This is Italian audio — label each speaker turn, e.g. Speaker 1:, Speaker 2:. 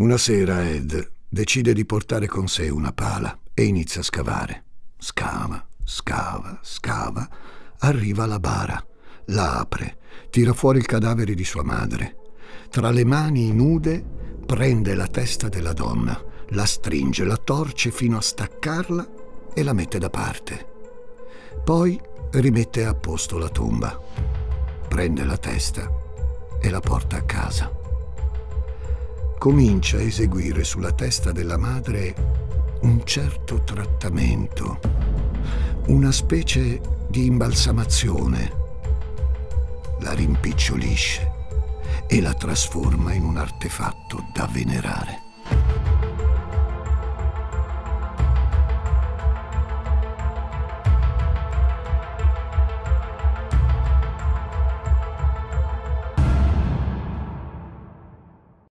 Speaker 1: Una sera Ed decide di portare con sé una pala e inizia a scavare. Scava, scava, scava, arriva alla bara, la apre, tira fuori il cadavere di sua madre. Tra le mani nude prende la testa della donna, la stringe, la torce fino a staccarla e la mette da parte. Poi rimette a posto la tomba, prende la testa e la porta a casa. Comincia a eseguire sulla testa della madre un certo trattamento, una specie di imbalsamazione. La rimpicciolisce e la trasforma in un artefatto da venerare.